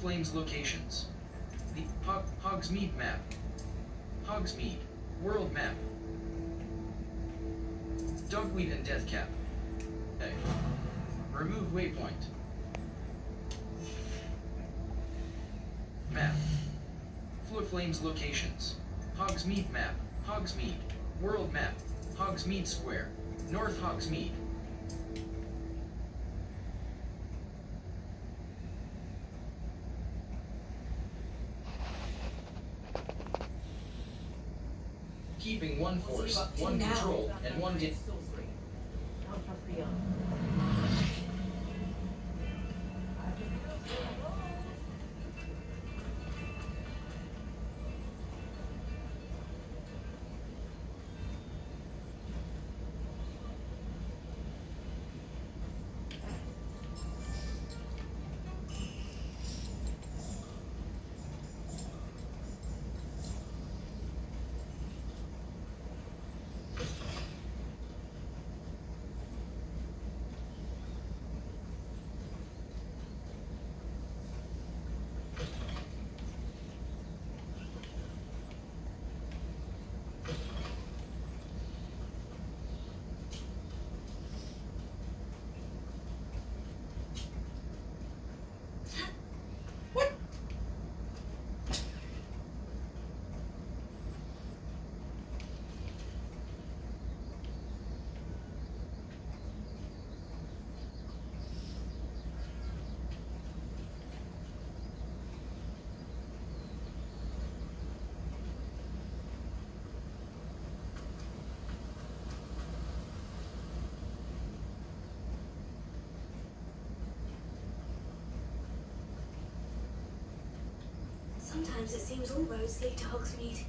Flames locations. The Hog, Hogsmeade map. Hogsmeade. World map. Dogweed and Deathcap. A. Remove waypoint. Map. Floo Flames locations. Hogsmeade map. Hogsmeade. World map. Hogsmeade Square. North Hogsmeade. Keeping one force, one control, and one Sometimes it seems all roads lead to Hogsmeade.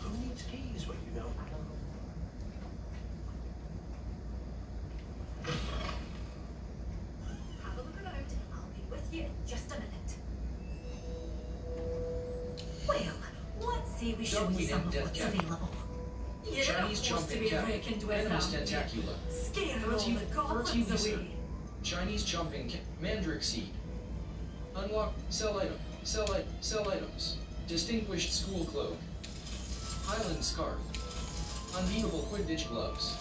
Who needs keys when you don't? We show Dogweed you some and of what's available. You're Chinese not supposed to chomping be cat. reckoned with Venomous tentacula. Scare all Ferti- the goblins Fertilizar. away. Chinese chomping ca- mandrake seed. Unlock sell item. Sell it. Sell items. Distinguished school cloak. Highland scarf. Unbeatable Quidditch gloves.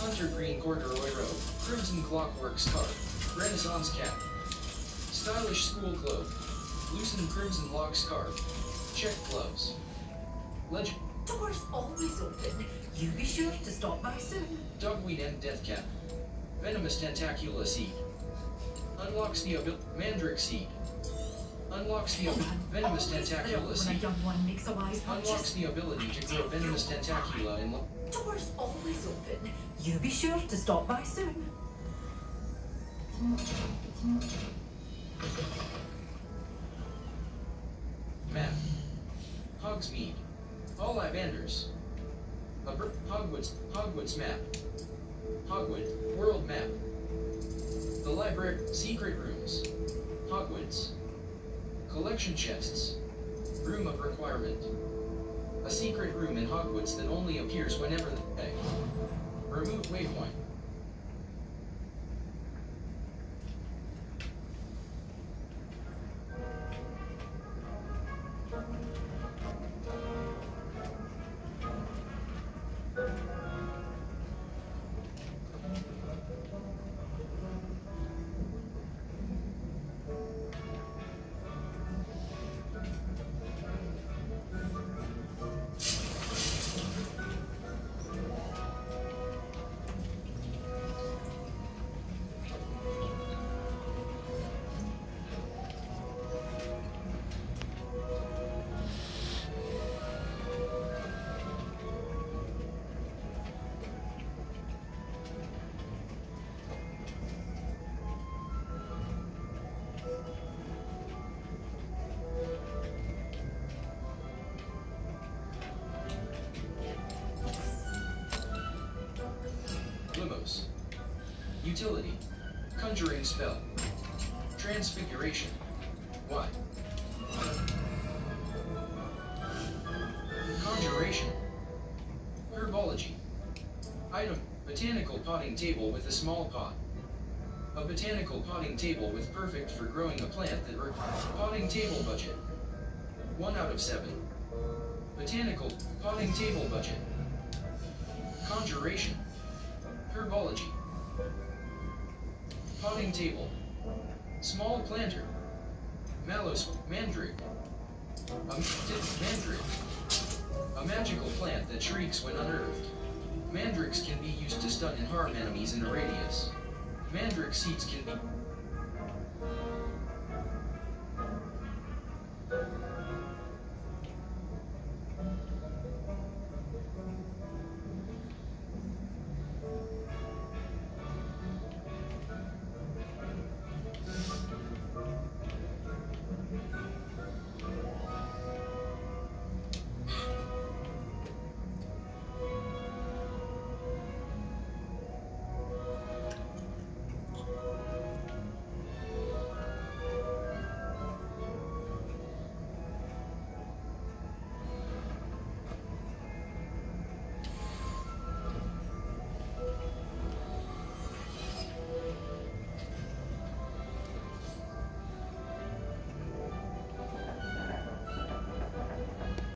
Hunter green corduroy robe. Crimson clockwork scarf. Renaissance cap. Stylish school cloak. Loosened crimson lock scarf. Check gloves. Legend. Doors always open. You be sure to stop by soon. Dogweed and Deathcap. Venomous Tentacula Seed. Unlocks the abil- Mandrake Seed. Unlocks the Hold. Oh, venomous Tentacula Seed. young one makes a wise Unlocks the ability to grow Venomous Tentacula in lo- Doors always open. You be sure to stop by soon. Map. Hogsmeade. Ollivanders. A Hogwarts. Hogwarts map. Hogwood. World map. The library. Secret rooms. Hogwarts. Collection chests. Room of requirement. A secret room in Hogwarts that only appears whenever the. Remove waypoint. Utility. Conjuring spell. Transfiguration. Why? Conjuration. Herbology. Item. Botanical potting table with a small pot. A botanical potting table with perfect for growing a plant that requires potting table budget. 1 out of 7. Botanical potting table budget. Conjuration. Herbology. Potting table. Small planter. Mallows mandrake. A mandrake. A magical plant that shrieks when unearthed. Mandrakes can be used to stun and harm enemies in a radius. Mandrake seeds can be